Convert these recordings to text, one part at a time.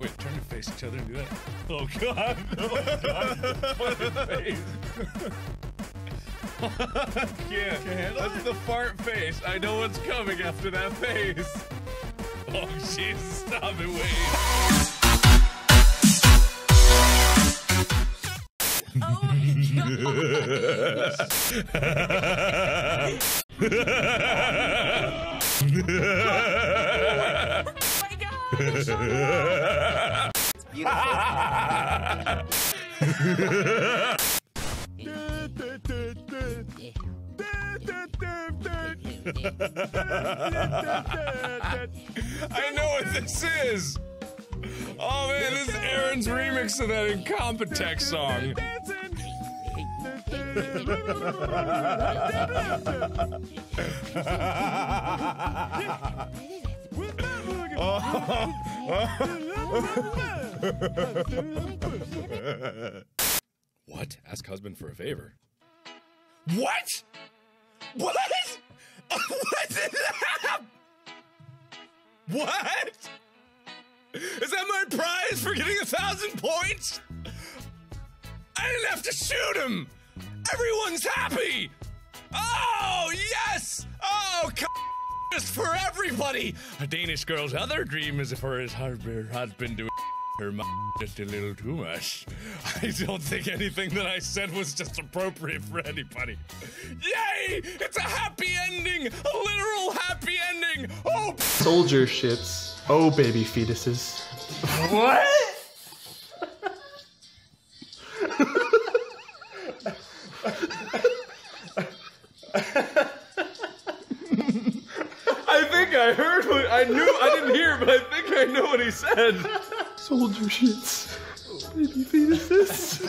Wait, turn to face each other and do that. Oh god! Oh god! Face! yeah, that's the fart face. I know what's coming after that face. Oh Jesus! Stop it! Oh, I know what this is. Oh man, this is Aaron's remix of that Incompetech song. what? Ask husband for a favor. What? What? what? that? What? Is that my prize for getting a thousand points? I didn't have to shoot him. Everyone's happy. Oh yes. Oh, just for everybody. A Danish girl's other dream is for his husband, husband to her just a little too much. I don't think anything that I said was just appropriate for anybody. Yay! It's a happy ending! A literal happy ending! Oh, Soldier shits. Oh, baby fetuses. What? I heard what I knew. I didn't hear, but I think I know what he said. Soldier shits. Oh, baby fetuses.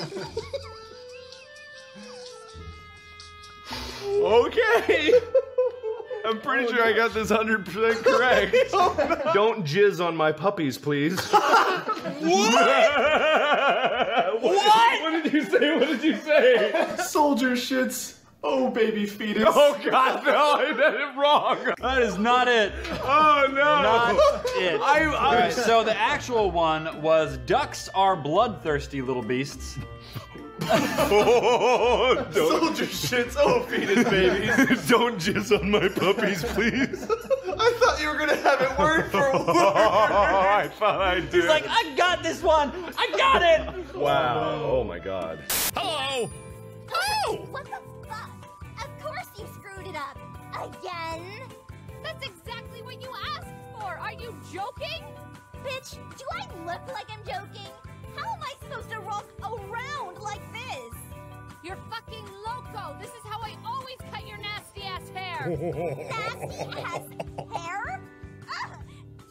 Okay. I'm pretty sure I got this 100% correct. Don't jizz on my puppies, please. what? what? What did you say? What did you say? Soldier shits. Oh, baby fetus. Oh God, no! I did it wrong. That is not it. Oh no! Not it. I, I, Alright, so the actual one was ducks are bloodthirsty little beasts. oh, don't, Soldier shits. Oh, fetus babies. don't jizz on my puppies, please. I thought you were gonna have it word for Oh, word. I thought I did. He's like, I got this one. I got it. wow. Oh my God. hello! Oh! Again? That's exactly what you asked for. Are you joking? Bitch, do I look like I'm joking? How am I supposed to walk around like this? You're fucking loco. This is how I always cut your nasty ass hair. Nasty ass hair? Ugh,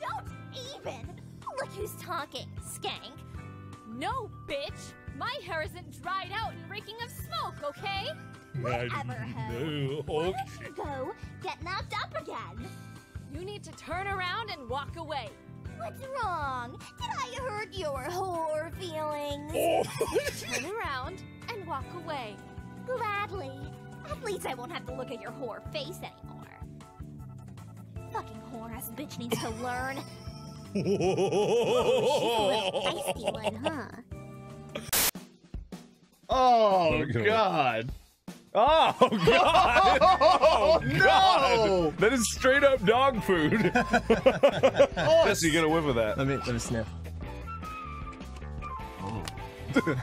don't even. Look who's talking, skank. no, bitch. My hair isn't dried out and reeking of smoke, okay? Whatever, ho. No. Why don't you go get knocked up again? You need to turn around and walk away. What's wrong? Did I hurt your whore feelings? Oh. Turn around and walk away. Gladly. At least I won't have to look at your whore face anymore. Fucking whore ass bitch needs to learn. She's a little feisty one, huh? Oh God. Oh God! Oh, oh God! That is straight up dog food. Jesse, get a whiff of that. Let me let me sniff. Oh. This game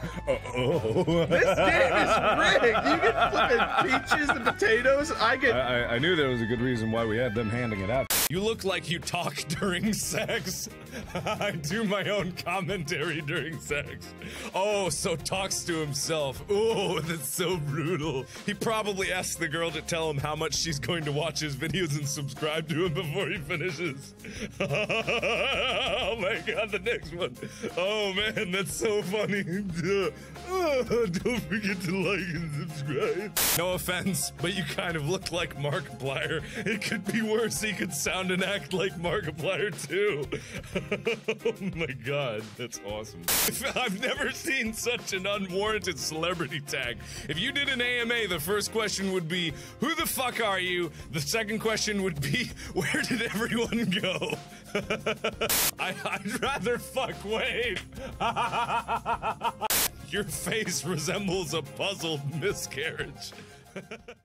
is rigged. You get flipping peaches and potatoes. I get. I, I- I knew there was a good reason why we had them handing it out. You look like you talk during sex. I do my own commentary during sex. Oh, so talks to himself. Oh, that's so brutal. He probably asked the girl to tell him how much she's going to watch his videos and subscribe to him before he finishes. My god, the next one. Oh man, that's so funny. Oh, don't forget to like and subscribe. No offense, but you kind of look like Mark Blyer. It could be worse. He could sound sound and act like Markiplier too. oh my god, that's awesome. I've never seen such an unwarranted celebrity tag. If you did an AMA, the first question would be, Who the fuck are you? The second question would be, Where did everyone go? I, I'd rather fuck Wade. Your face resembles a puzzled miscarriage.